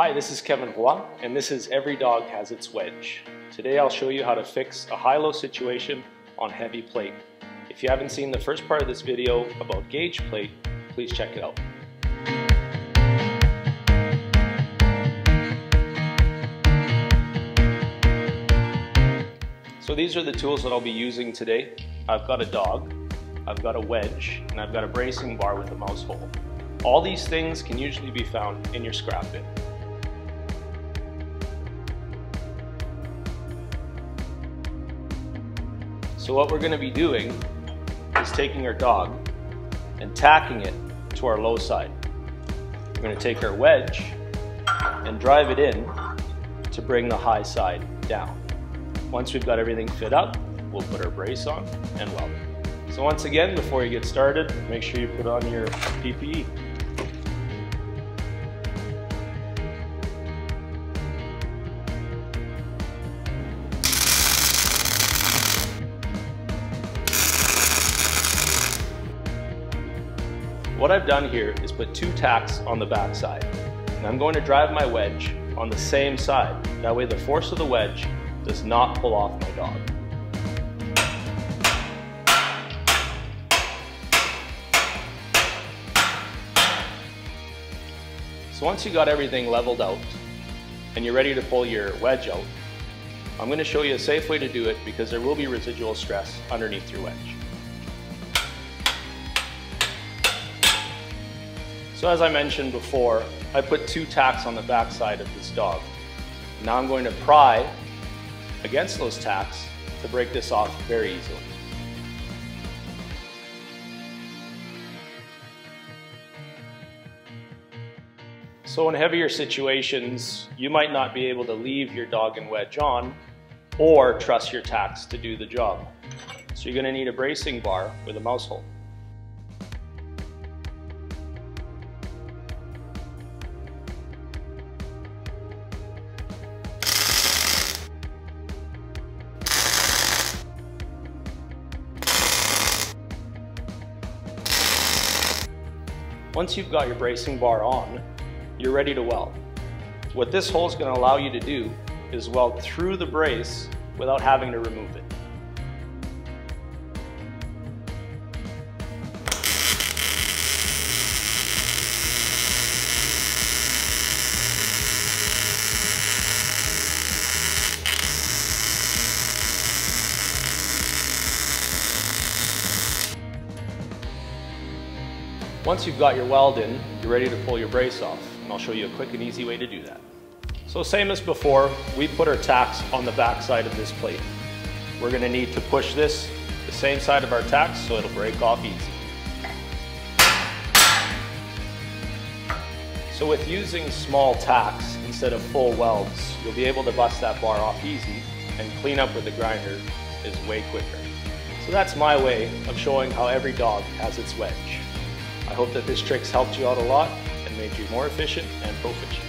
Hi, this is Kevin Roy, and this is Every Dog Has Its Wedge. Today I'll show you how to fix a high-low situation on heavy plate. If you haven't seen the first part of this video about gauge plate, please check it out. So these are the tools that I'll be using today. I've got a dog, I've got a wedge, and I've got a bracing bar with a mouse hole. All these things can usually be found in your scrap bin. So what we're going to be doing is taking our dog and tacking it to our low side. We're going to take our wedge and drive it in to bring the high side down. Once we've got everything fit up, we'll put our brace on and weld it. So once again, before you get started, make sure you put on your PPE. What I've done here is put two tacks on the back side. And I'm going to drive my wedge on the same side. That way the force of the wedge does not pull off my dog. So once you got everything leveled out and you're ready to pull your wedge out, I'm going to show you a safe way to do it because there will be residual stress underneath your wedge. So as I mentioned before, I put two tacks on the backside of this dog. Now I'm going to pry against those tacks to break this off very easily. So in heavier situations, you might not be able to leave your dog and wedge on or trust your tacks to do the job. So you're gonna need a bracing bar with a mouse hole. Once you've got your bracing bar on, you're ready to weld. What this hole is going to allow you to do is weld through the brace without having to remove it. Once you've got your weld in, you're ready to pull your brace off, and I'll show you a quick and easy way to do that. So same as before, we put our tacks on the back side of this plate. We're gonna need to push this the same side of our tacks so it'll break off easy. So with using small tacks instead of full welds, you'll be able to bust that bar off easy and clean up with the grinder is way quicker. So that's my way of showing how every dog has its wedge. I hope that this trick's helped you out a lot and made you more efficient and proficient.